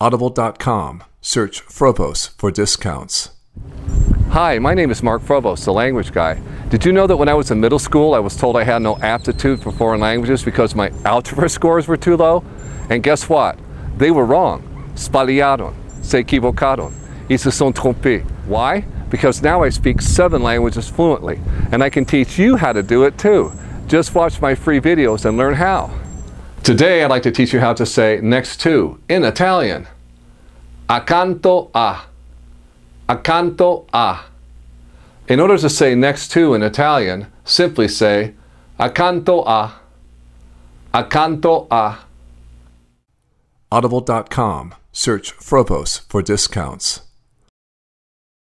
Audible.com. Search Frobose for discounts. Hi, my name is Mark Frobose, the language guy. Did you know that when I was in middle school, I was told I had no aptitude for foreign languages because my algebra scores were too low? And guess what? They were wrong. Spaliaron, se equivocaron, y se son trompés. Why? Because now I speak seven languages fluently, and I can teach you how to do it too. Just watch my free videos and learn how. Today, I'd like to teach you how to say next to in Italian. Accanto a. Accanto a. In order to say next to in Italian, simply say accanto a. Accanto a. Audible.com. Search Frobose for discounts.